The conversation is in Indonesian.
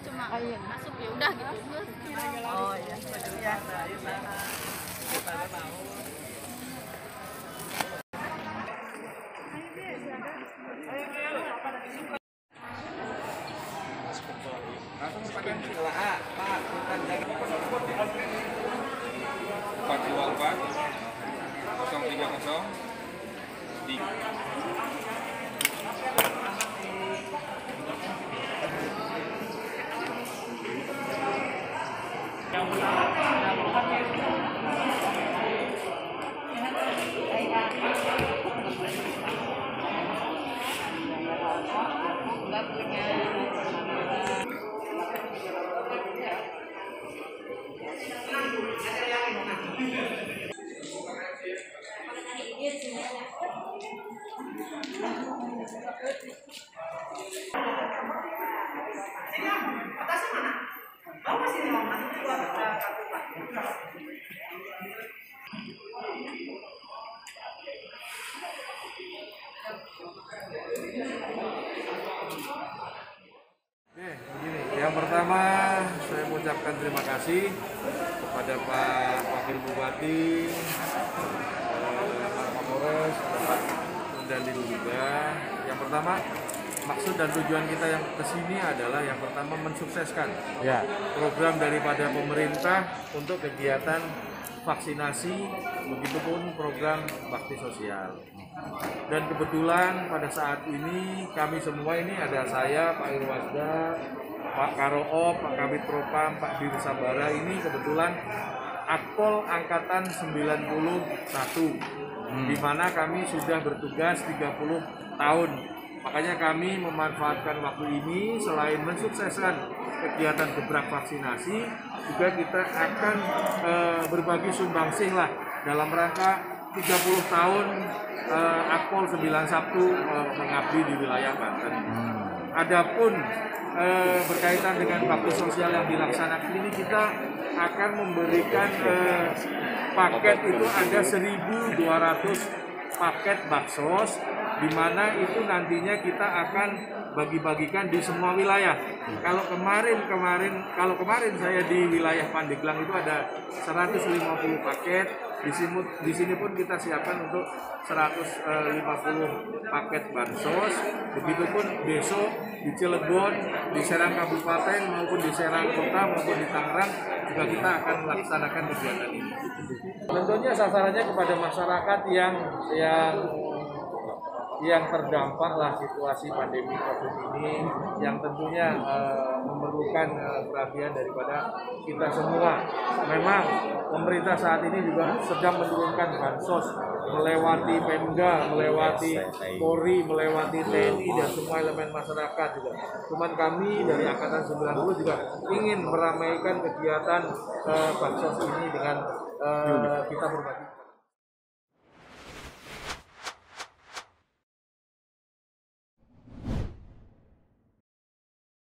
udah gitu Oh iya, setuju ya. Langsung sepadan sila A, Pak, kita jaga. Empat dua empat, kosong tiga Yang pertama saya mengucapkan terima kasih kepada Pak Wakil Bupati, eh, Pak Kapolres, Pak dan juga. Yang pertama maksud dan tujuan kita yang ke sini adalah yang pertama mensukseskan Ya. program daripada pemerintah untuk kegiatan vaksinasi, begitupun program bakti sosial. Dan kebetulan pada saat ini kami semua ini ada saya, Pak Irwasda, Pak Karoop, Pak Kabit Propam, Pak Dir Sabara ini kebetulan Akpol Angkatan 91 di mana kami sudah bertugas 30 tahun. Makanya kami memanfaatkan waktu ini selain mensukseskan kegiatan gebrak vaksinasi, juga kita akan eh, berbagi sumbangsih lah dalam rangka 30 tahun eh, Akpol 91 eh, mengabdi di wilayah Banten. Adapun eh, berkaitan dengan bakti sosial yang dilaksanakan ini kita akan memberikan eh, paket itu ada 1.200 paket baksos di mana itu nantinya kita akan bagi-bagikan di semua wilayah. Kalau kemarin kemarin kalau kemarin saya di wilayah Pandeglang itu ada 150 paket, di sini di sini pun kita siapkan untuk 150 paket bansos. Begitupun besok di Cilegon, di Serang Kabupaten maupun di Serang Kota maupun di Tangerang juga kita akan melaksanakan kegiatan ini. Tentunya sasarannya kepada masyarakat yang yang yang terdampak lah situasi pandemi COVID ini yang tentunya eh, memerlukan eh, perhatian daripada kita semua. Memang pemerintah saat ini juga sedang menurunkan bansos melewati Pemda, melewati Polri, melewati TNI dan semua elemen masyarakat juga. Cuman kami dari Angkatan 90 juga ingin meramaikan kegiatan eh, bansos ini dengan eh, kita berbagi